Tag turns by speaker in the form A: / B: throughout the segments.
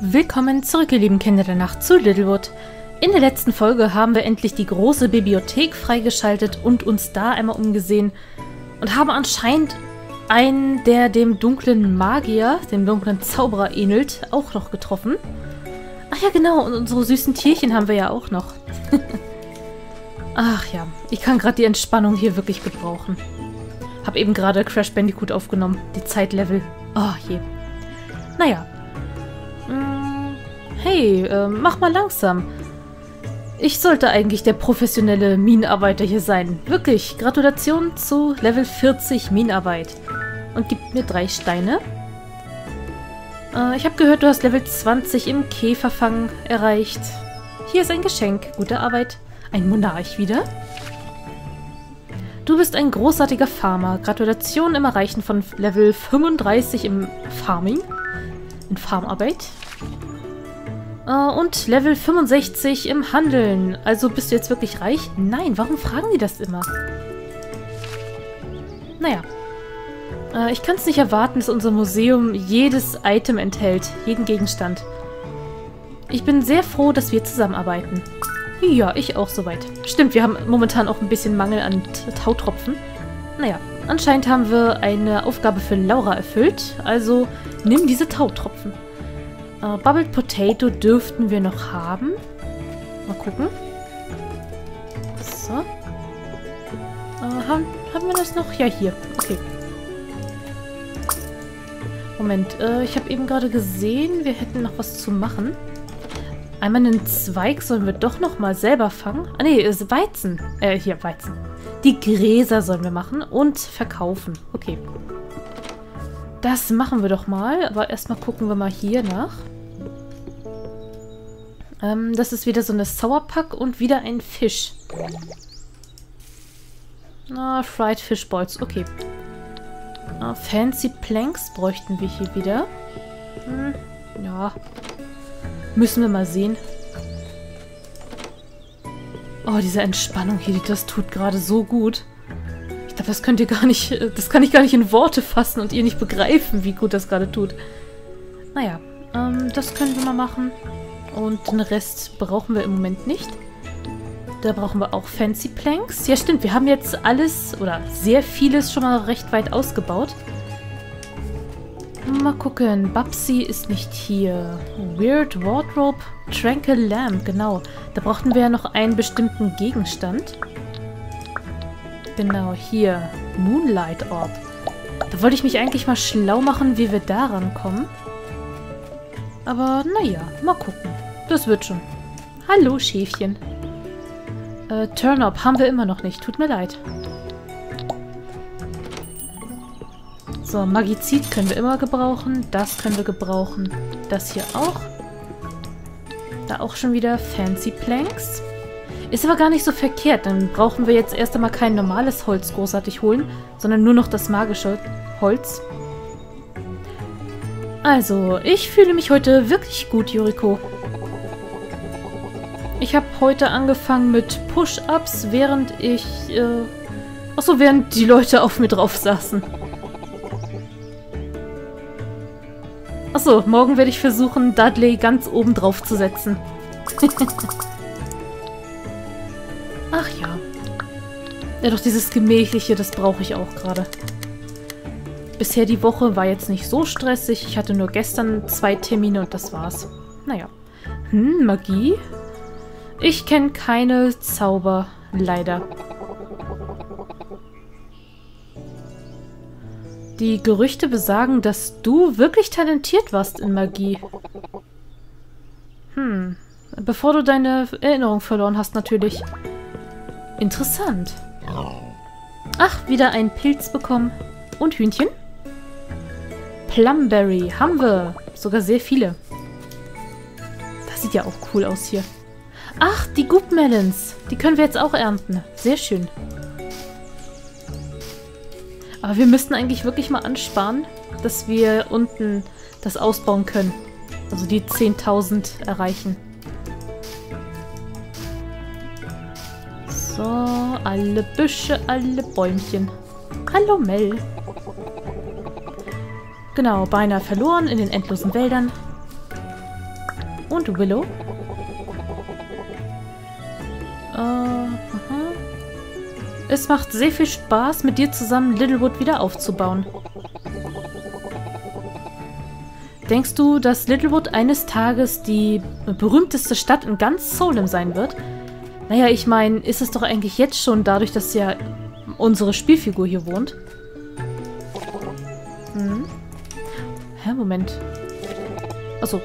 A: Willkommen zurück, ihr lieben Kinder der Nacht, zu Littlewood. In der letzten Folge haben wir endlich die große Bibliothek freigeschaltet und uns da einmal umgesehen und haben anscheinend einen, der dem dunklen Magier, dem dunklen Zauberer ähnelt, auch noch getroffen. Ach ja, genau, und unsere süßen Tierchen haben wir ja auch noch. Ach ja, ich kann gerade die Entspannung hier wirklich gebrauchen. Hab eben gerade Crash Bandicoot aufgenommen, die Zeitlevel. Oh je. Naja, Hey, äh, mach mal langsam. Ich sollte eigentlich der professionelle Minenarbeiter hier sein. Wirklich, Gratulation zu Level 40 Minenarbeit. Und gib mir drei Steine. Äh, ich habe gehört, du hast Level 20 im Käferfang erreicht. Hier ist ein Geschenk. Gute Arbeit. Ein Monarch wieder. Du bist ein großartiger Farmer. Gratulation im Erreichen von Level 35 im Farming. In Farmarbeit. Äh, und Level 65 im Handeln. Also bist du jetzt wirklich reich? Nein, warum fragen die das immer? Naja. Äh, ich kann es nicht erwarten, dass unser Museum jedes Item enthält. Jeden Gegenstand. Ich bin sehr froh, dass wir zusammenarbeiten. Ja, ich auch soweit. Stimmt, wir haben momentan auch ein bisschen Mangel an Tautropfen. Naja, anscheinend haben wir eine Aufgabe für Laura erfüllt. Also nimm diese Tautropfen. Äh, Bubbled Potato dürften wir noch haben. Mal gucken. So. Äh, haben, haben wir das noch? Ja, hier. Okay. Moment, äh, ich habe eben gerade gesehen, wir hätten noch was zu machen. Einmal einen Zweig sollen wir doch noch mal selber fangen. Ah, nee, ist Weizen. Äh, hier, Weizen. Die Gräser sollen wir machen und verkaufen. Okay. Das machen wir doch mal. Aber erstmal gucken wir mal hier nach. Ähm, das ist wieder so eine Sauerpack und wieder ein Fisch. Ah, Fried Fish Balls. Okay. Ah, Fancy Planks bräuchten wir hier wieder. Hm, ja. Müssen wir mal sehen. Oh, diese Entspannung hier, das tut gerade so gut. Ich glaube, das könnt ihr gar nicht, das kann ich gar nicht in Worte fassen und ihr nicht begreifen, wie gut das gerade tut. Naja, ähm, das können wir mal machen. Und den Rest brauchen wir im Moment nicht. Da brauchen wir auch Fancy Planks. Ja, stimmt. Wir haben jetzt alles oder sehr vieles schon mal recht weit ausgebaut. Mal gucken. Babsi ist nicht hier. Weird Wardrobe. Tranquil Lamp. Genau. Da brauchten wir ja noch einen bestimmten Gegenstand. Genau, hier. Moonlight Orb. Da wollte ich mich eigentlich mal schlau machen, wie wir daran kommen. Aber naja, mal gucken. Das wird schon. Hallo, Schäfchen. Äh, Turnop haben wir immer noch nicht. Tut mir leid. So, Magizid können wir immer gebrauchen. Das können wir gebrauchen. Das hier auch. Da auch schon wieder Fancy Planks. Ist aber gar nicht so verkehrt. Dann brauchen wir jetzt erst einmal kein normales Holz großartig holen, sondern nur noch das magische Holz. Also, ich fühle mich heute wirklich gut, Yuriko. Ich habe heute angefangen mit Push-Ups, während ich... Äh, achso, während die Leute auf mir drauf saßen. Achso, morgen werde ich versuchen, Dudley ganz oben drauf zu setzen. Ach ja. Ja, doch dieses Gemächliche, das brauche ich auch gerade. Bisher die Woche war jetzt nicht so stressig. Ich hatte nur gestern zwei Termine und das war's. Naja. Hm, Magie? Ich kenne keine Zauber, leider. Die Gerüchte besagen, dass du wirklich talentiert warst in Magie. Hm. Bevor du deine Erinnerung verloren hast, natürlich. Interessant. Ach, wieder ein Pilz bekommen. Und Hühnchen? Plumberry. Haben wir. Sogar sehr viele. Das sieht ja auch cool aus hier. Ach, die Goop Melons. Die können wir jetzt auch ernten. Sehr schön. Aber wir müssten eigentlich wirklich mal ansparen, dass wir unten das ausbauen können. Also die 10.000 erreichen. So, alle Büsche, alle Bäumchen. Hallo Mel. Genau, beinahe verloren in den endlosen Wäldern. und Willow. Es macht sehr viel Spaß, mit dir zusammen Littlewood wieder aufzubauen. Denkst du, dass Littlewood eines Tages die berühmteste Stadt in ganz Solem sein wird? Naja, ich meine, ist es doch eigentlich jetzt schon dadurch, dass ja unsere Spielfigur hier wohnt. Hm. Hä, Moment. Achso.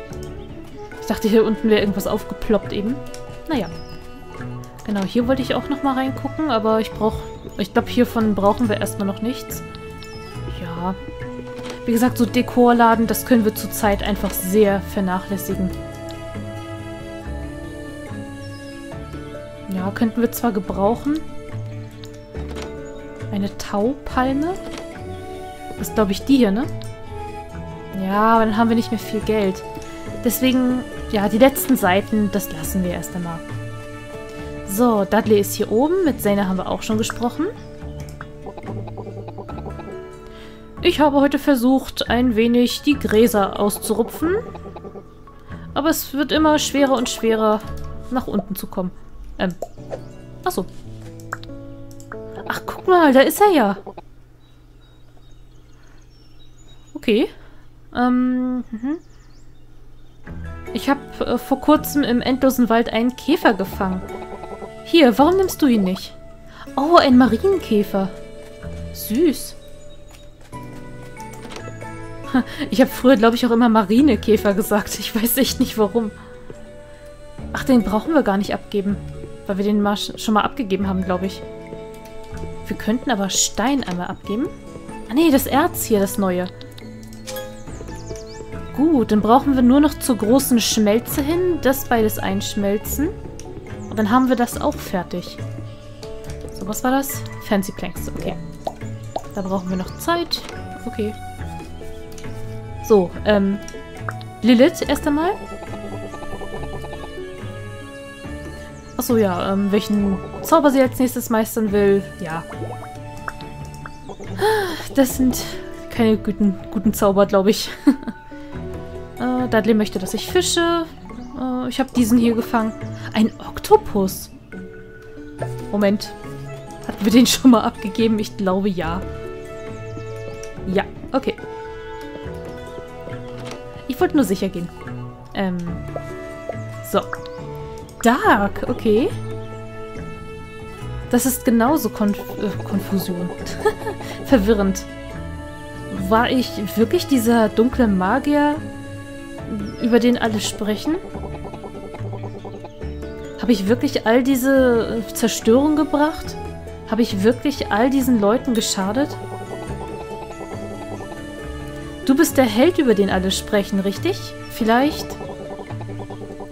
A: Ich dachte, hier unten wäre irgendwas aufgeploppt eben. Naja. Genau, hier wollte ich auch nochmal reingucken, aber ich brauche... Ich glaube, hiervon brauchen wir erstmal noch nichts. Ja. Wie gesagt, so Dekorladen, das können wir zurzeit einfach sehr vernachlässigen. Ja, könnten wir zwar gebrauchen. Eine Taupalme. Das ist, glaube ich, die hier, ne? Ja, aber dann haben wir nicht mehr viel Geld. Deswegen, ja, die letzten Seiten, das lassen wir erst einmal. So, Dudley ist hier oben. Mit Zayna haben wir auch schon gesprochen. Ich habe heute versucht, ein wenig die Gräser auszurupfen. Aber es wird immer schwerer und schwerer, nach unten zu kommen. Ähm, achso. Ach, guck mal, da ist er ja. Okay. Ähm, mhm. Ich habe äh, vor kurzem im endlosen Wald einen Käfer gefangen. Hier, warum nimmst du ihn nicht? Oh, ein Marienkäfer. Süß. Ich habe früher, glaube ich, auch immer Marinekäfer gesagt. Ich weiß echt nicht, warum. Ach, den brauchen wir gar nicht abgeben. Weil wir den mal schon mal abgegeben haben, glaube ich. Wir könnten aber Stein einmal abgeben. Ah, nee, das Erz hier, das neue. Gut, dann brauchen wir nur noch zur großen Schmelze hin. Das beides einschmelzen. Und dann haben wir das auch fertig. So, was war das? Fancy Planks, okay. Da brauchen wir noch Zeit. Okay. So, ähm... Lilith erst einmal. Achso, ja, ähm, welchen Zauber sie als nächstes meistern will. Ja. Das sind keine guten, guten Zauber, glaube ich. äh, Dudley möchte, dass ich fische. Äh, ich habe diesen hier gefangen. Ein Oktopus. Moment. Hatten wir den schon mal abgegeben? Ich glaube, ja. Ja, okay. Ich wollte nur sicher gehen. Ähm. So. Dark, okay. Das ist genauso Konf äh, Konfusion. Verwirrend. War ich wirklich dieser dunkle Magier, über den alle sprechen? Habe ich wirklich all diese äh, Zerstörung gebracht? Habe ich wirklich all diesen Leuten geschadet? Du bist der Held, über den alle sprechen, richtig? Vielleicht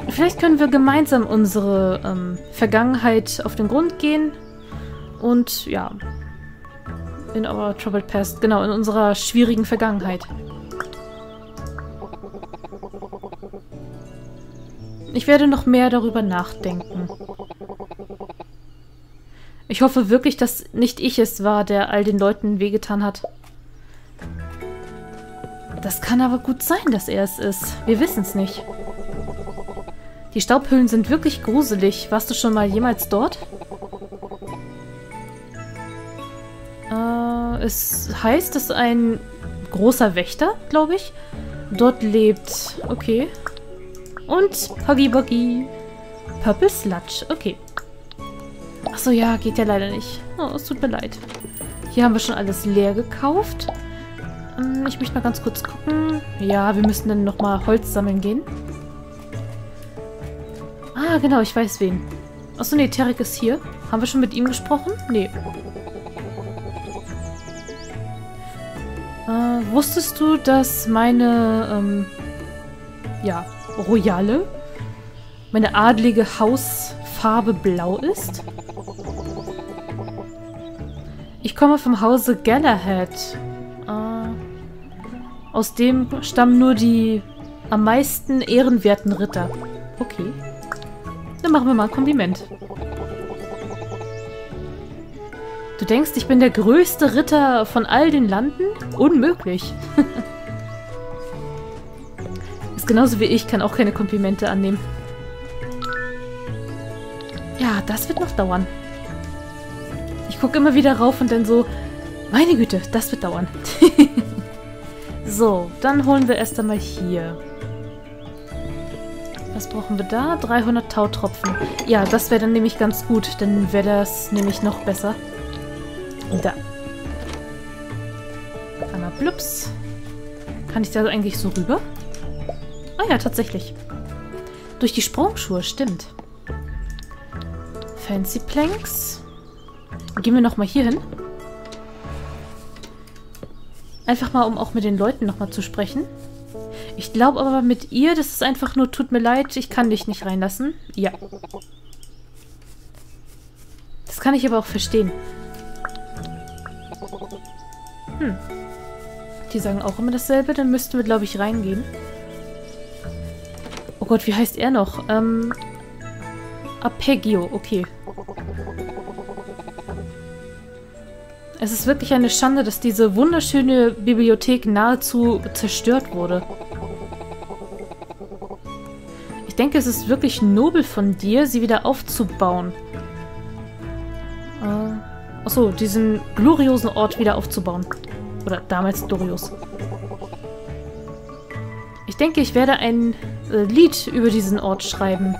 A: Vielleicht können wir gemeinsam unsere ähm, Vergangenheit auf den Grund gehen. Und ja. In our troubled past. Genau, in unserer schwierigen Vergangenheit. Ich werde noch mehr darüber nachdenken. Ich hoffe wirklich, dass nicht ich es war, der all den Leuten wehgetan hat. Das kann aber gut sein, dass er es ist. Wir wissen es nicht. Die Staubhüllen sind wirklich gruselig. Warst du schon mal jemals dort? Äh, es heißt, ist ein großer Wächter, glaube ich. Dort lebt... Okay. Und Huggy Buggy. Purple Sludge. Okay. Achso, ja, geht ja leider nicht. Oh, es tut mir leid. Hier haben wir schon alles leer gekauft. Ähm, ich möchte mal ganz kurz gucken. Ja, wir müssen dann nochmal Holz sammeln gehen. Ah, genau, ich weiß wen. Achso, nee, Terek ist hier. Haben wir schon mit ihm gesprochen? Nee. Äh, wusstest du, dass meine, ähm, ja, Royale, meine adlige Hausfarbe blau ist? Ich komme vom Hause Galahad. Äh, aus dem stammen nur die am meisten ehrenwerten Ritter. Okay. Dann machen wir mal ein Kompliment. Du denkst, ich bin der größte Ritter von all den Landen? Unmöglich. genauso wie ich, kann auch keine Komplimente annehmen. Ja, das wird noch dauern. Ich gucke immer wieder rauf und dann so, meine Güte, das wird dauern. so, dann holen wir erst einmal hier. Was brauchen wir da? 300 Tautropfen. Ja, das wäre dann nämlich ganz gut. Dann wäre das nämlich noch besser. Da. Einmal blups. Kann ich da eigentlich so rüber? Ah ja, tatsächlich. Durch die Sprungschuhe, stimmt. Fancy Planks. Gehen wir nochmal hier hin. Einfach mal, um auch mit den Leuten nochmal zu sprechen. Ich glaube aber mit ihr, das ist einfach nur, tut mir leid, ich kann dich nicht reinlassen. Ja. Das kann ich aber auch verstehen. Hm. Die sagen auch immer dasselbe, dann müssten wir, glaube ich, reingehen. Oh Gott, wie heißt er noch? Ähm, Arpeggio, okay. Es ist wirklich eine Schande, dass diese wunderschöne Bibliothek nahezu zerstört wurde. Ich denke, es ist wirklich nobel von dir, sie wieder aufzubauen. Äh, achso, diesen gloriosen Ort wieder aufzubauen. Oder damals glorios. Ich denke, ich werde ein äh, Lied über diesen Ort schreiben.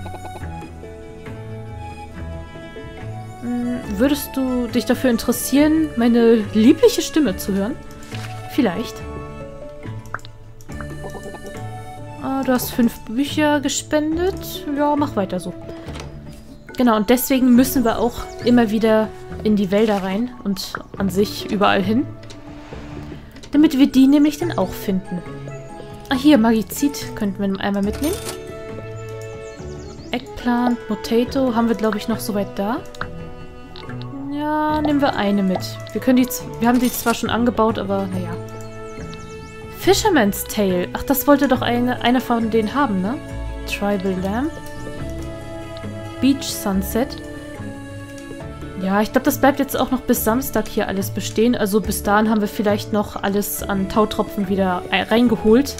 A: Würdest du dich dafür interessieren, meine liebliche Stimme zu hören? Vielleicht. Ah, du hast fünf Bücher gespendet. Ja, mach weiter so. Genau, und deswegen müssen wir auch immer wieder in die Wälder rein und an sich überall hin. Damit wir die nämlich dann auch finden. Ah, hier, Magizid könnten wir einmal mitnehmen. Eggplant, Potato haben wir, glaube ich, noch soweit da. Ja, nehmen wir eine mit. Wir können die, wir haben die zwar schon angebaut, aber naja. Fisherman's Tale. Ach, das wollte doch eine, einer von denen haben, ne? Tribal Lamb. Beach Sunset. Ja, ich glaube, das bleibt jetzt auch noch bis Samstag hier alles bestehen. Also bis dahin haben wir vielleicht noch alles an Tautropfen wieder reingeholt.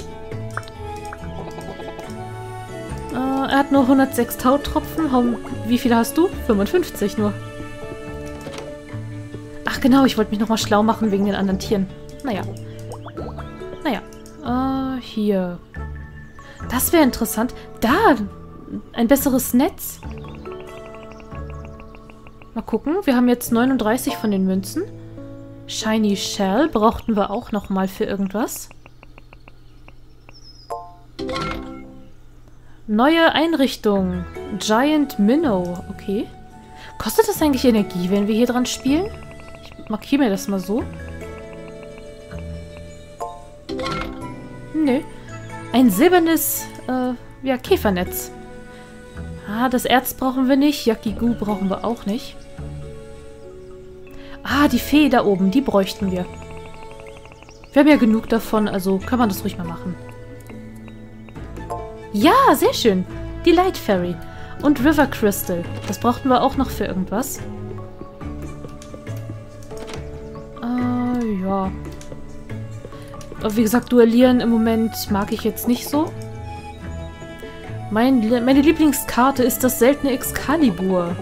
A: Hat nur 106 Tautropfen. Wie viele hast du? 55 nur. Ach genau, ich wollte mich nochmal schlau machen wegen den anderen Tieren. Naja. Naja. Äh, hier. Das wäre interessant. Da! Ein besseres Netz. Mal gucken. Wir haben jetzt 39 von den Münzen. Shiny Shell brauchten wir auch nochmal für irgendwas. Neue Einrichtung. Giant Minnow. Okay. Kostet das eigentlich Energie, wenn wir hier dran spielen? markiere mir das mal so. Nö. Ein silbernes, äh, ja, Käfernetz. Ah, das Erz brauchen wir nicht. Yakigu brauchen wir auch nicht. Ah, die Fee da oben, die bräuchten wir. Wir haben ja genug davon, also kann man das ruhig mal machen. Ja, sehr schön. Die Light Fairy. Und River Crystal. Das brauchten wir auch noch für irgendwas. ja. Aber wie gesagt, duellieren im Moment mag ich jetzt nicht so. Mein, meine Lieblingskarte ist das seltene Excalibur.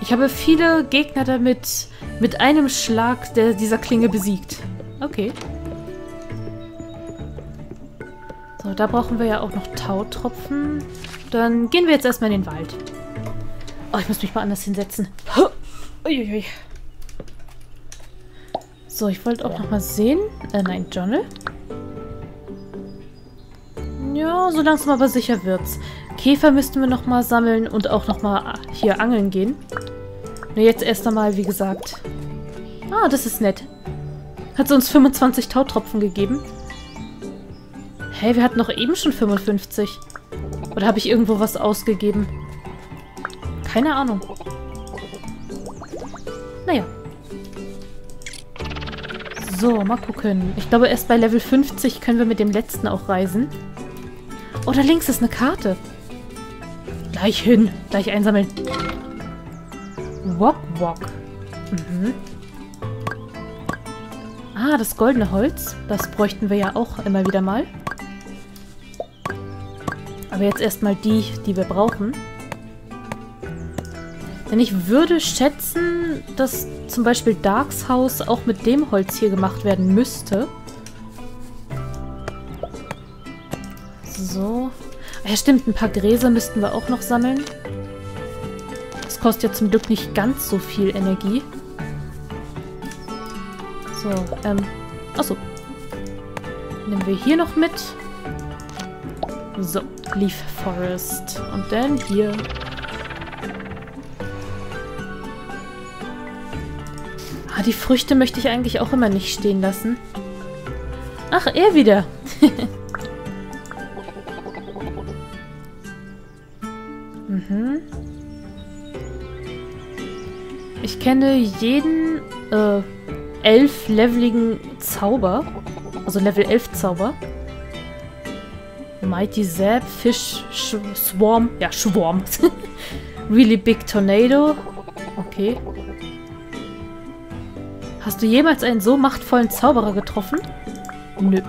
A: Ich habe viele Gegner damit mit einem Schlag der, dieser Klinge besiegt. Okay. So, da brauchen wir ja auch noch Tautropfen. Dann gehen wir jetzt erstmal in den Wald. Oh, ich muss mich mal anders hinsetzen. Uiuiui. So, ich wollte auch noch mal sehen. Äh, nein, Journal. Ja, so langsam aber sicher wird's. Käfer müssten wir noch mal sammeln und auch noch mal hier angeln gehen. Nur jetzt erst einmal, wie gesagt. Ah, das ist nett. Hat sie uns 25 Tautropfen gegeben? Hey, wir hatten noch eben schon 55. Oder habe ich irgendwo was ausgegeben? Keine Ahnung. Naja. So, mal gucken. Ich glaube, erst bei Level 50 können wir mit dem letzten auch reisen. Oh, da links ist eine Karte. Gleich hin. Gleich einsammeln. Wok Wok. Mhm. Ah, das goldene Holz. Das bräuchten wir ja auch immer wieder mal. Aber jetzt erstmal die, die wir brauchen. Denn ich würde schätzen, dass zum Beispiel Darks Haus auch mit dem Holz hier gemacht werden müsste. So. Ja, stimmt, ein paar Gräser müssten wir auch noch sammeln. Das kostet ja zum Glück nicht ganz so viel Energie. So, ähm, achso. Nehmen wir hier noch mit. So, Leaf Forest. Und dann hier. Ah, die Früchte möchte ich eigentlich auch immer nicht stehen lassen. Ach, er wieder. mhm. Ich kenne jeden äh, elf-leveligen Zauber. Also Level 11 Zauber. Mighty Zap, Fish, Sch Swarm. Ja, Schwarm. really Big Tornado. Okay. Hast du jemals einen so machtvollen Zauberer getroffen? Nö.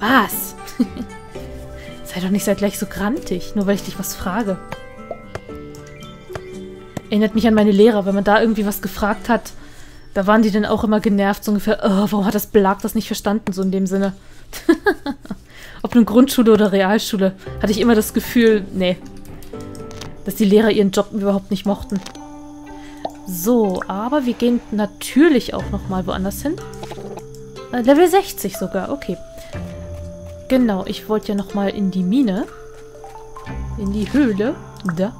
A: Was? Sei doch nicht gleich so grantig, nur weil ich dich was frage. Erinnert mich an meine Lehrer, wenn man da irgendwie was gefragt hat, da waren die dann auch immer genervt, so ungefähr, oh, warum hat das Belag das nicht verstanden, so in dem Sinne. Ob nun Grundschule oder Realschule, hatte ich immer das Gefühl, nee, dass die Lehrer ihren Job überhaupt nicht mochten. So, aber wir gehen natürlich auch nochmal woanders hin. Äh, Level 60 sogar, okay. Genau, ich wollte ja nochmal in die Mine. In die Höhle. Da.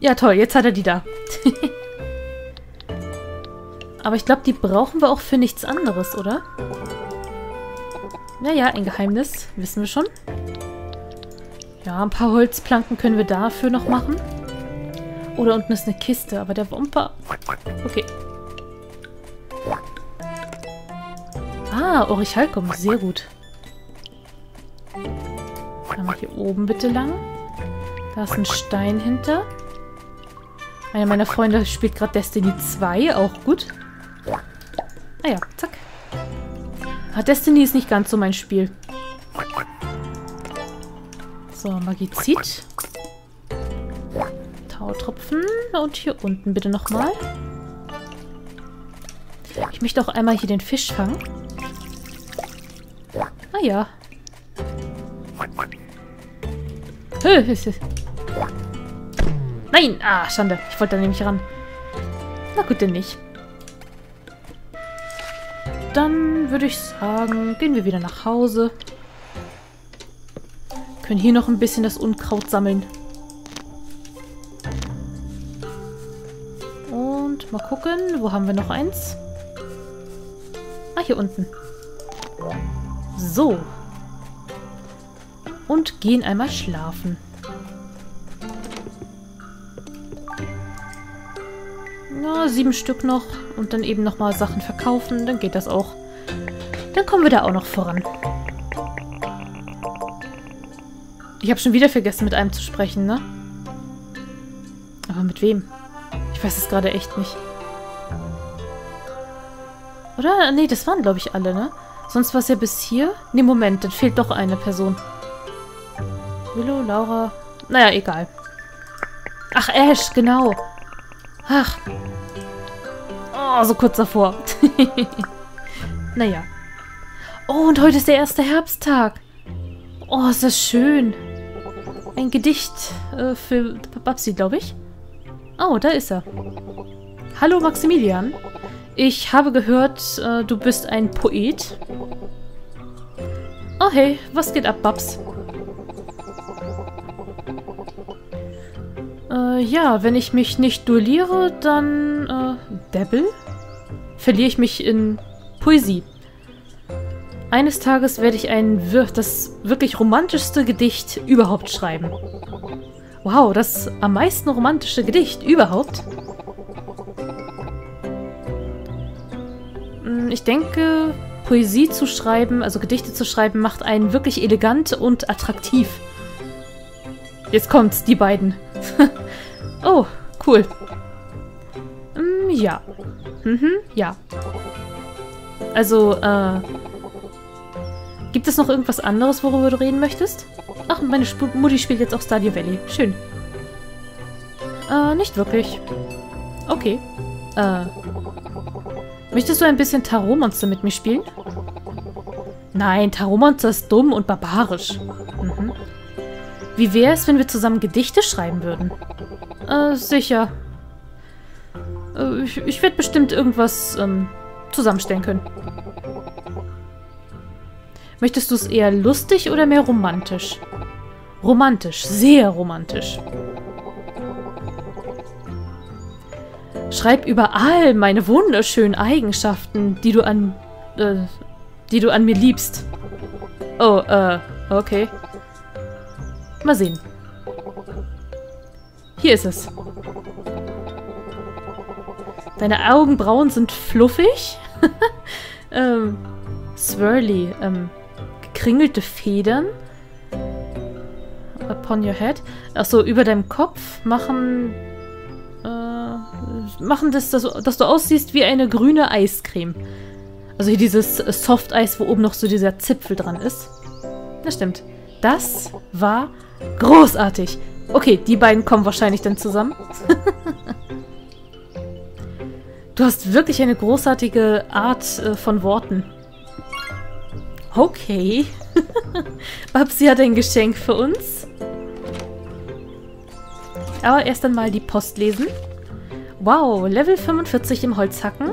A: Ja, toll, jetzt hat er die da. Aber ich glaube, die brauchen wir auch für nichts anderes, oder? Naja, ein Geheimnis, wissen wir schon. Ja, ein paar Holzplanken können wir dafür noch machen. Oder unten ist eine Kiste, aber der Wumper... Okay. Ah, Orichalkum, sehr gut. Dann mal hier oben bitte lang. Da ist ein Stein hinter. Einer meiner Freunde spielt gerade Destiny 2, auch gut. Ah ja, zack. Ah, Destiny ist nicht ganz so mein Spiel. So, Magizid. Tautropfen. Und hier unten bitte nochmal. Ich möchte auch einmal hier den Fisch fangen. Ah ja. Nein! Ah, Schande. Ich wollte da nämlich ran. Na gut, denn nicht. Dann würde ich sagen, gehen wir wieder nach Hause. Können hier noch ein bisschen das Unkraut sammeln. Und mal gucken, wo haben wir noch eins? Ah, hier unten. So. Und gehen einmal schlafen. Ja, sieben Stück noch. Und dann eben nochmal Sachen verkaufen. Dann geht das auch. Dann kommen wir da auch noch voran. Ich habe schon wieder vergessen, mit einem zu sprechen, ne? Aber mit wem? Ich weiß es gerade echt nicht. Oder? Nee, das waren, glaube ich, alle, ne? Sonst war es ja bis hier. Ne, Moment, dann fehlt doch eine Person. Willow, Laura... Naja, egal. Ach, Ash, genau. Ach. Oh, so kurz davor. naja. Oh, und heute ist der erste Herbsttag. Oh, ist das schön. Ein Gedicht äh, für Babsi, glaube ich. Oh, da ist er. Hallo Maximilian. Ich habe gehört, äh, du bist ein Poet. Oh hey, was geht ab, Babs? Äh, ja, wenn ich mich nicht duelliere, dann, äh, Debbel? Verliere ich mich in Poesie. Eines Tages werde ich ein, das wirklich romantischste Gedicht überhaupt schreiben. Wow, das am meisten romantische Gedicht überhaupt? Hm, ich denke, Poesie zu schreiben, also Gedichte zu schreiben, macht einen wirklich elegant und attraktiv. Jetzt kommt's, die beiden. oh, cool. Mm, ja. Mhm, ja. Also, äh... Gibt es noch irgendwas anderes, worüber du reden möchtest? Ach, meine Sp Mutti spielt jetzt auch Stadio Valley. Schön. Äh, nicht wirklich. Okay. Äh. Möchtest du ein bisschen Tarot-Monster mit mir spielen? Nein, Tarot-Monster ist dumm und barbarisch. Mhm. Wie wäre es, wenn wir zusammen Gedichte schreiben würden? Äh, sicher. Äh, ich, ich werde bestimmt irgendwas ähm, zusammenstellen können. Möchtest du es eher lustig oder mehr romantisch? Romantisch, sehr romantisch. Schreib überall meine wunderschönen Eigenschaften, die du an... Äh, die du an mir liebst. Oh, äh, okay. Mal sehen. Hier ist es. Deine Augenbrauen sind fluffig. ähm, swirly. Ähm, gekringelte Federn. Upon your head. Achso, über deinem Kopf machen... Äh, machen das, dass, dass du aussiehst wie eine grüne Eiscreme. Also hier dieses Soft-Eis, wo oben noch so dieser Zipfel dran ist. Das stimmt. Das war großartig. Okay, die beiden kommen wahrscheinlich dann zusammen. du hast wirklich eine großartige Art äh, von Worten. Okay. Babsi hat ein Geschenk für uns. Aber erst einmal die Post lesen. Wow, Level 45 im Holzhacken.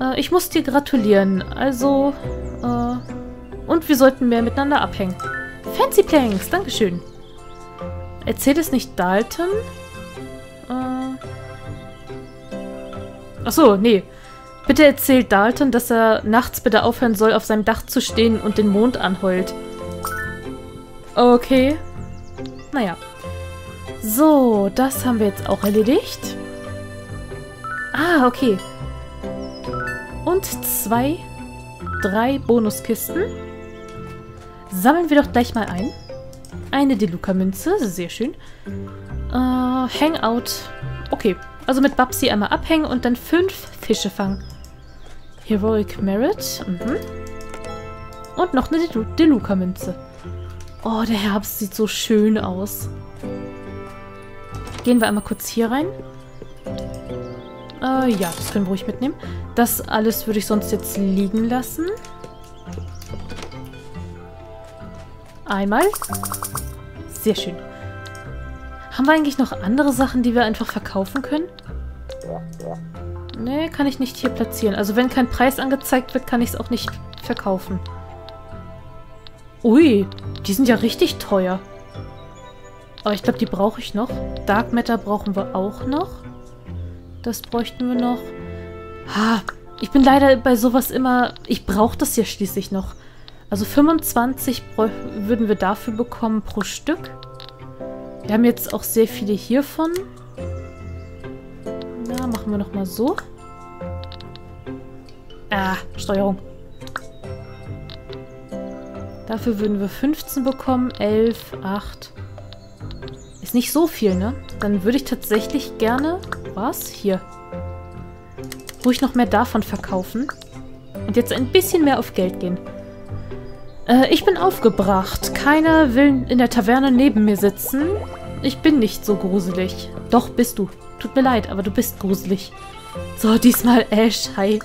A: Äh, ich muss dir gratulieren. Also, äh, und wir sollten mehr miteinander abhängen. Fancy Planks, Dankeschön. Erzählt es nicht Dalton? Achso, nee. Bitte erzählt Dalton, dass er nachts bitte aufhören soll, auf seinem Dach zu stehen und den Mond anheult. Okay. Naja. So, das haben wir jetzt auch erledigt. Ah, okay. Und zwei, drei Bonuskisten. Sammeln wir doch gleich mal ein. Eine Deluca-Münze, sehr schön. Äh, Hangout. Okay, also mit Babsi einmal abhängen und dann fünf Fische fangen. Heroic Merit. Mhm. Und noch eine Deluca-Münze. Oh, der Herbst sieht so schön aus. Gehen wir einmal kurz hier rein. Äh, ja, das können wir ruhig mitnehmen. Das alles würde ich sonst jetzt liegen lassen. Einmal. Sehr schön. Haben wir eigentlich noch andere Sachen, die wir einfach verkaufen können? Nee, kann ich nicht hier platzieren. Also wenn kein Preis angezeigt wird, kann ich es auch nicht verkaufen. Ui, die sind ja richtig teuer. Aber ich glaube, die brauche ich noch. Dark Matter brauchen wir auch noch. Das bräuchten wir noch. Ha, ich bin leider bei sowas immer... Ich brauche das ja schließlich noch. Also 25 würden wir dafür bekommen pro Stück. Wir haben jetzt auch sehr viele hiervon. Na, machen wir nochmal so. Ah, Steuerung. Dafür würden wir 15 bekommen. 11, 8. Ist nicht so viel, ne? Dann würde ich tatsächlich gerne... Was? Hier. Ruhig noch mehr davon verkaufen. Und jetzt ein bisschen mehr auf Geld gehen. Äh, ich bin aufgebracht. Keiner will in der Taverne neben mir sitzen. Ich bin nicht so gruselig. Doch, bist du. Tut mir leid, aber du bist gruselig. So, diesmal Ash. Hi.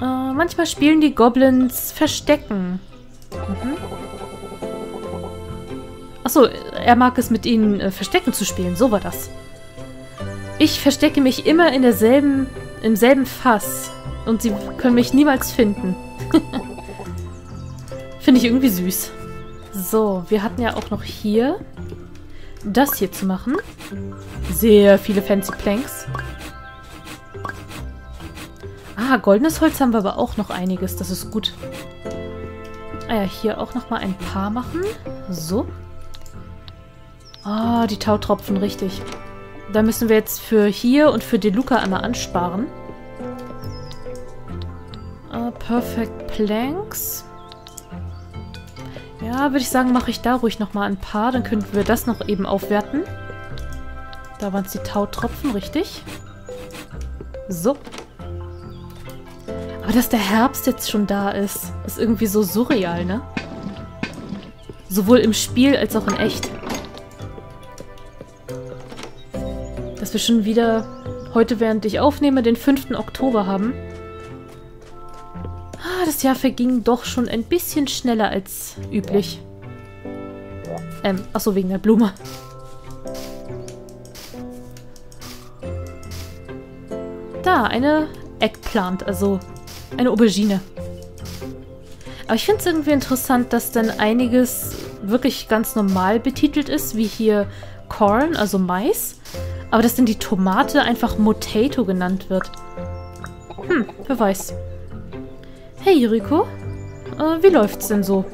A: Äh, manchmal spielen die Goblins Verstecken. Mhm. Achso, er mag es mit ihnen äh, Verstecken zu spielen. So war das. Ich verstecke mich immer in derselben, im selben Fass. Und sie können mich niemals finden. Finde ich irgendwie süß. So, wir hatten ja auch noch hier das hier zu machen. Sehr viele fancy Planks. Ah, goldenes Holz haben wir aber auch noch einiges. Das ist gut. Ah ja, hier auch noch mal ein paar machen. So. Ah, die Tautropfen, richtig. Da müssen wir jetzt für hier und für Deluca einmal ansparen. Uh, Perfect Planks. Ja, würde ich sagen, mache ich da ruhig nochmal ein paar. Dann könnten wir das noch eben aufwerten. Da waren es die Tautropfen, richtig. So. Aber Aber dass der Herbst jetzt schon da ist, ist irgendwie so surreal, ne? Sowohl im Spiel als auch in echt. Dass wir schon wieder heute, während ich aufnehme, den 5. Oktober haben. Das Jahr verging doch schon ein bisschen schneller als üblich. Ähm, achso, wegen der Blume. Da, eine Eggplant, also eine Aubergine. Aber ich finde es irgendwie interessant, dass dann einiges wirklich ganz normal betitelt ist, wie hier Corn, also Mais. Aber dass dann die Tomate einfach Motato genannt wird. Hm, wer weiß. Hey Yuriko, äh, wie läuft's denn so?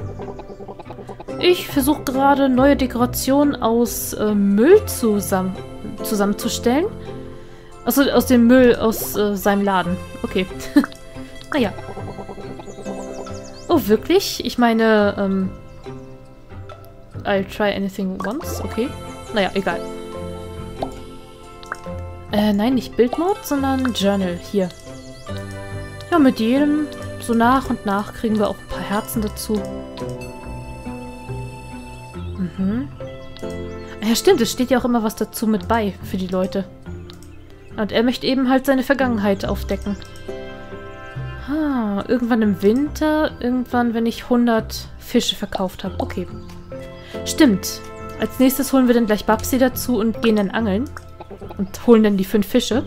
A: Ich versuche gerade neue Dekorationen aus äh, Müll zusammen zusammenzustellen. Also aus dem Müll aus äh, seinem Laden. Okay. naja. Oh, wirklich? Ich meine, ähm... I'll try anything once. Okay. Naja, egal. Äh, nein, nicht Bildmode, sondern Journal. Hier. Ja, mit jedem so nach und nach kriegen wir auch ein paar Herzen dazu. Mhm. Ja, stimmt, es steht ja auch immer was dazu mit bei für die Leute. Und er möchte eben halt seine Vergangenheit aufdecken. Ah, irgendwann im Winter, irgendwann, wenn ich 100 Fische verkauft habe. Okay. Stimmt. Als nächstes holen wir dann gleich Babsi dazu und gehen dann angeln. Und holen dann die fünf Fische.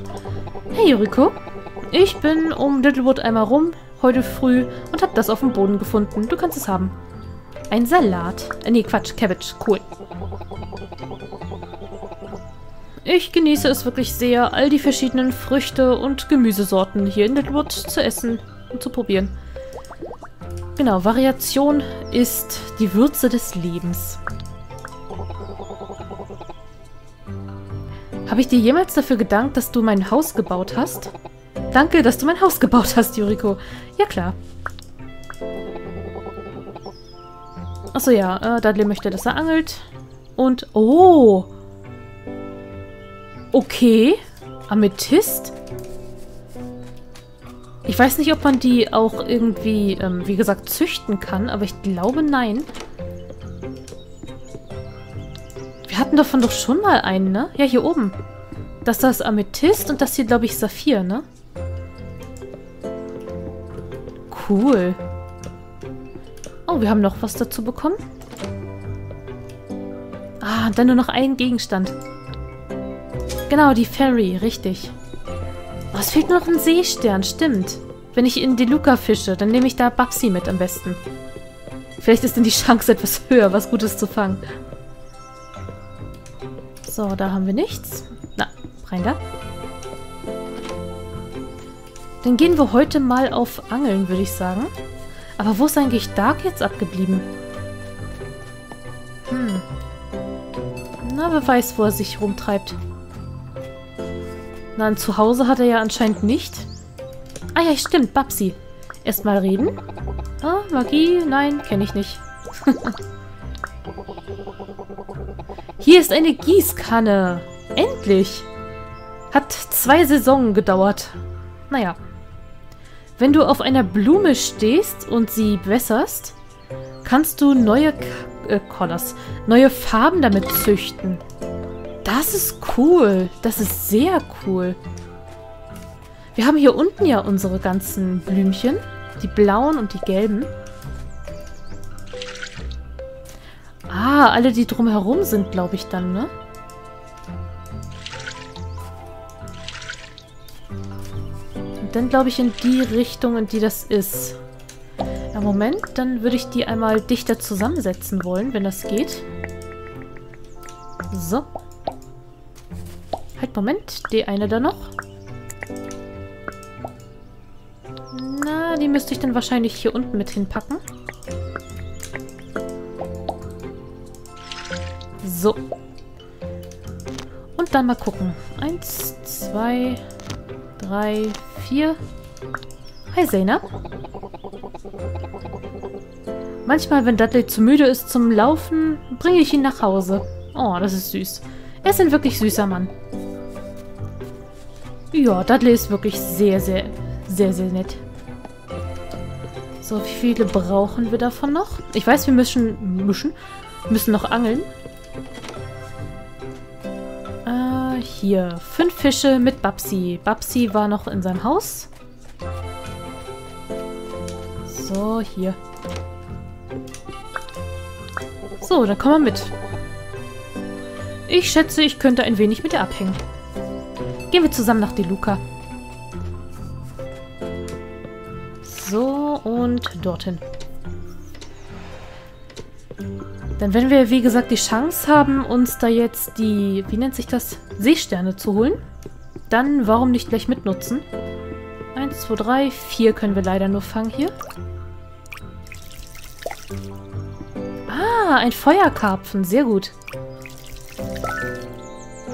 A: Hey, Yuriko. Ich bin um Littlewood einmal rum, heute früh, und habe das auf dem Boden gefunden. Du kannst es haben. Ein Salat. Äh, nee, Quatsch, Cabbage. Cool. Ich genieße es wirklich sehr, all die verschiedenen Früchte und Gemüsesorten hier in Littlewood zu essen und zu probieren. Genau, Variation ist die Würze des Lebens. Habe ich dir jemals dafür gedankt, dass du mein Haus gebaut hast? Danke, dass du mein Haus gebaut hast, Yuriko. Ja, klar. Achso, ja. Äh, Dudley möchte, dass er angelt. Und... Oh! Okay. Amethyst? Ich weiß nicht, ob man die auch irgendwie, ähm, wie gesagt, züchten kann, aber ich glaube, nein. Wir hatten davon doch schon mal einen, ne? Ja, hier oben. Das da ist Amethyst und das hier, glaube ich, Saphir, ne? Cool. Oh, wir haben noch was dazu bekommen. Ah, dann nur noch ein Gegenstand. Genau, die Fairy, richtig. Oh, es fehlt nur noch ein Seestern, stimmt. Wenn ich in Deluca fische, dann nehme ich da Babsi mit am besten. Vielleicht ist dann die Chance etwas höher, was Gutes zu fangen. So, da haben wir nichts. Na, rein da. Dann gehen wir heute mal auf Angeln, würde ich sagen. Aber wo ist eigentlich Dark jetzt abgeblieben? Hm. Na, wer weiß, wo er sich rumtreibt. Na, ein Zuhause hat er ja anscheinend nicht. Ah ja, stimmt, Babsi. Erstmal reden. Ah, Magie? Nein, kenne ich nicht. Hier ist eine Gießkanne. Endlich. Hat zwei Saisonen gedauert. Naja. Wenn du auf einer Blume stehst und sie wässerst, kannst du neue äh, Collars, neue Farben damit züchten. Das ist cool. Das ist sehr cool. Wir haben hier unten ja unsere ganzen Blümchen. Die blauen und die gelben. Ah, alle, die drumherum sind, glaube ich dann, ne? Dann glaube ich in die Richtung, in die das ist. Ja, Moment, dann würde ich die einmal dichter zusammensetzen wollen, wenn das geht. So. Halt, Moment, die eine da noch. Na, die müsste ich dann wahrscheinlich hier unten mit hinpacken. So. Und dann mal gucken. Eins, zwei, drei, vier. Hi, Zena. Manchmal, wenn Dudley zu müde ist zum Laufen, bringe ich ihn nach Hause. Oh, das ist süß. Er ist ein wirklich süßer Mann. Ja, Dudley ist wirklich sehr, sehr, sehr, sehr nett. So, wie viele brauchen wir davon noch? Ich weiß, wir müssen, müssen, müssen noch angeln. Hier. Fünf Fische mit Babsi. Babsi war noch in seinem Haus. So, hier. So, dann komm mal mit. Ich schätze, ich könnte ein wenig mit dir abhängen. Gehen wir zusammen nach Deluca. So, und dorthin. Denn wenn wir, wie gesagt, die Chance haben, uns da jetzt die, wie nennt sich das, Seesterne zu holen, dann warum nicht gleich mitnutzen? Eins, zwei, drei, vier können wir leider nur fangen hier. Ah, ein Feuerkarpfen, sehr gut.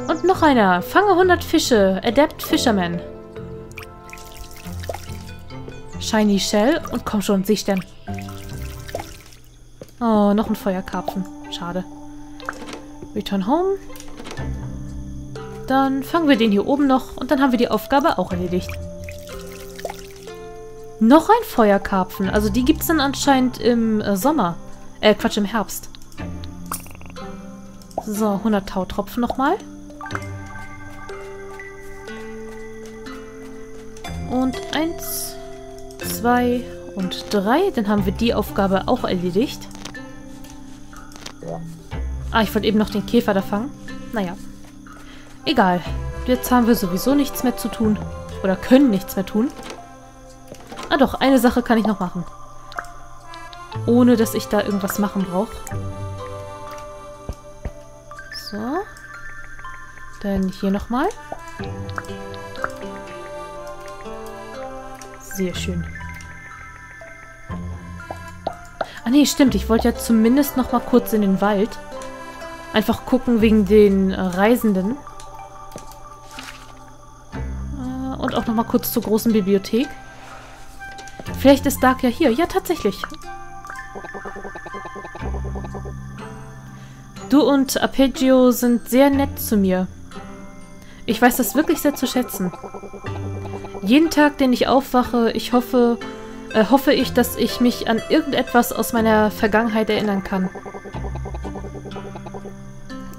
A: Und noch einer. Fange 100 Fische. Adept Fisherman. Shiny Shell. Und komm schon, Seestern. Oh, noch ein Feuerkarpfen. Schade. Return home. Dann fangen wir den hier oben noch und dann haben wir die Aufgabe auch erledigt. Noch ein Feuerkarpfen. Also die gibt es dann anscheinend im äh, Sommer. Äh, Quatsch, im Herbst. So, 100 Tautropfen nochmal. Und eins, zwei und drei. Dann haben wir die Aufgabe auch erledigt. Ah, ich wollte eben noch den Käfer da fangen. Naja. Egal. Jetzt haben wir sowieso nichts mehr zu tun. Oder können nichts mehr tun. Ah doch, eine Sache kann ich noch machen. Ohne, dass ich da irgendwas machen brauche. So. Dann hier nochmal. Sehr schön. Ah nee, stimmt. Ich wollte ja zumindest noch mal kurz in den Wald. Einfach gucken wegen den äh, Reisenden. Äh, und auch noch mal kurz zur großen Bibliothek. Vielleicht ist Dark ja hier. Ja, tatsächlich. Du und Arpeggio sind sehr nett zu mir. Ich weiß das wirklich sehr zu schätzen. Jeden Tag, den ich aufwache, ich hoffe, äh, hoffe ich, dass ich mich an irgendetwas aus meiner Vergangenheit erinnern kann.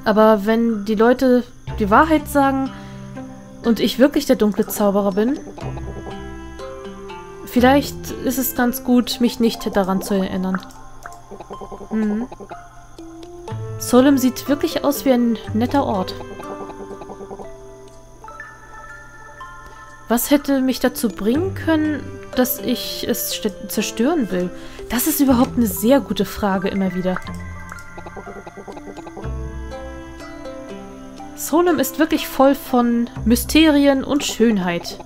A: Aber wenn die Leute die Wahrheit sagen und ich wirklich der dunkle Zauberer bin, vielleicht ist es ganz gut, mich nicht daran zu erinnern. Mhm. Solem sieht wirklich aus wie ein netter Ort. Was hätte mich dazu bringen können, dass ich es zerstören will? Das ist überhaupt eine sehr gute Frage immer wieder. Solem ist wirklich voll von Mysterien und Schönheit.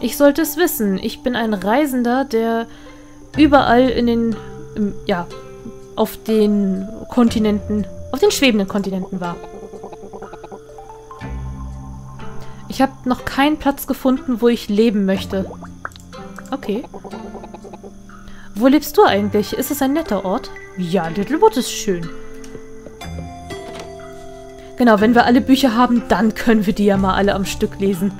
A: Ich sollte es wissen. Ich bin ein Reisender, der überall in den, im, ja, auf den Kontinenten, auf den schwebenden Kontinenten war. Ich habe noch keinen Platz gefunden, wo ich leben möchte. Okay. Wo lebst du eigentlich? Ist es ein netter Ort? Ja, Littlewood ist schön. Genau, wenn wir alle Bücher haben, dann können wir die ja mal alle am Stück lesen.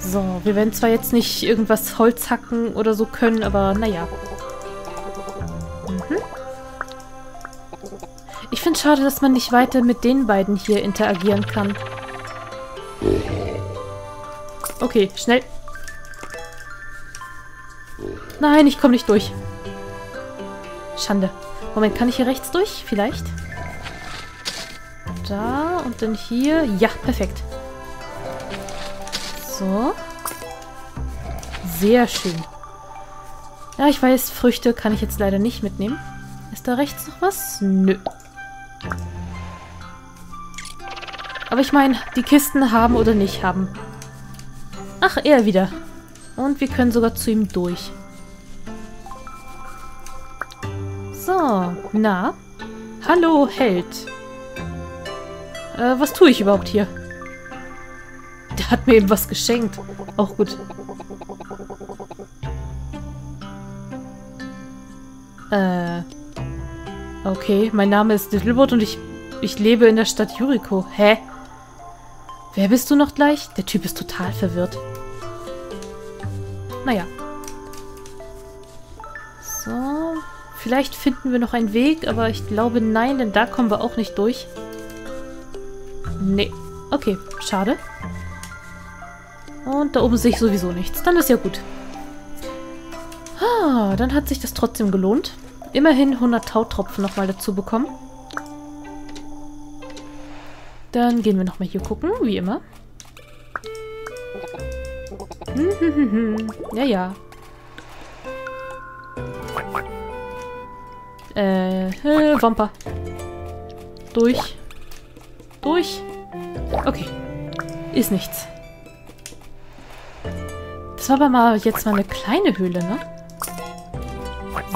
A: So, wir werden zwar jetzt nicht irgendwas Holz hacken oder so können, aber naja. Ich finde es schade, dass man nicht weiter mit den beiden hier interagieren kann. Okay, schnell. Nein, ich komme nicht durch. Schande. Moment, kann ich hier rechts durch? Vielleicht? Da und dann hier. Ja, perfekt. So. Sehr schön. Ja, ich weiß, Früchte kann ich jetzt leider nicht mitnehmen. Ist da rechts noch was? Nö. Aber ich meine, die Kisten haben oder nicht haben. Ach, er wieder. Und wir können sogar zu ihm durch. Na? Hallo, Held. Äh, was tue ich überhaupt hier? Der hat mir eben was geschenkt. Auch gut. Äh. Okay, mein Name ist Littlebot und ich, ich lebe in der Stadt Juriko. Hä? Wer bist du noch gleich? Der Typ ist total verwirrt. naja. Vielleicht finden wir noch einen Weg, aber ich glaube nein, denn da kommen wir auch nicht durch. Nee. Okay, schade. Und da oben sehe ich sowieso nichts. Dann ist ja gut. Ah, dann hat sich das trotzdem gelohnt. Immerhin 100 Tautropfen nochmal dazu bekommen. Dann gehen wir nochmal hier gucken, wie immer. Hm, hm, hm, hm. Ja, ja. Äh, äh, Wampa. Durch. Durch. Okay. Ist nichts. Das war aber mal jetzt mal eine kleine Höhle, ne?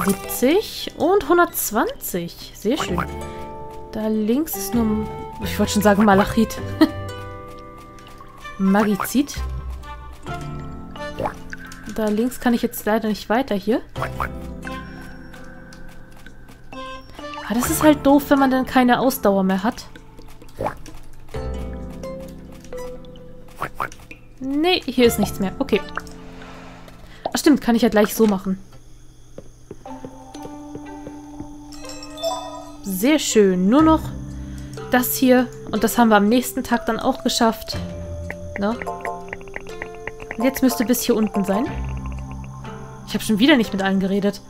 A: 70 und 120. Sehr schön. Da links ist nur... Ich wollte schon sagen Malachit. Magizid. Da links kann ich jetzt leider nicht weiter hier. Ah, das ist halt doof, wenn man dann keine Ausdauer mehr hat. Nee, hier ist nichts mehr. Okay. Ach stimmt, kann ich ja gleich so machen. Sehr schön. Nur noch das hier. Und das haben wir am nächsten Tag dann auch geschafft. Ne? Jetzt müsste bis hier unten sein. Ich habe schon wieder nicht mit allen geredet.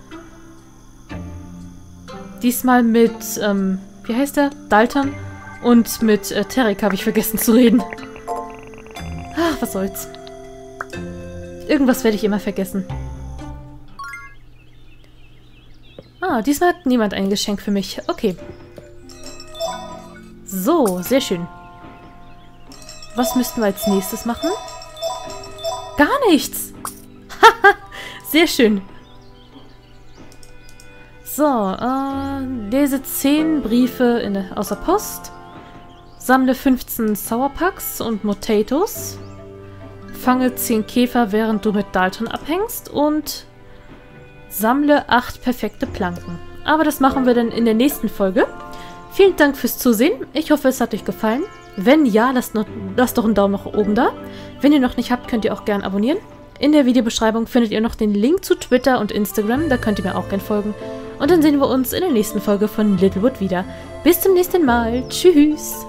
A: Diesmal mit, ähm, wie heißt der? Dalton. Und mit äh, Terek habe ich vergessen zu reden. Ach, was soll's. Irgendwas werde ich immer vergessen. Ah, diesmal hat niemand ein Geschenk für mich. Okay. So, sehr schön. Was müssten wir als nächstes machen? Gar nichts! Haha, sehr schön. So, äh, lese 10 Briefe in, aus der Post. Sammle 15 Sauerpacks und Motatos. Fange 10 Käfer, während du mit Dalton abhängst. Und sammle 8 perfekte Planken. Aber das machen wir dann in der nächsten Folge. Vielen Dank fürs Zusehen. Ich hoffe, es hat euch gefallen. Wenn ja, lasst, noch, lasst doch einen Daumen nach oben da. Wenn ihr noch nicht habt, könnt ihr auch gerne abonnieren. In der Videobeschreibung findet ihr noch den Link zu Twitter und Instagram, da könnt ihr mir auch gerne folgen. Und dann sehen wir uns in der nächsten Folge von Littlewood wieder. Bis zum nächsten Mal. Tschüss.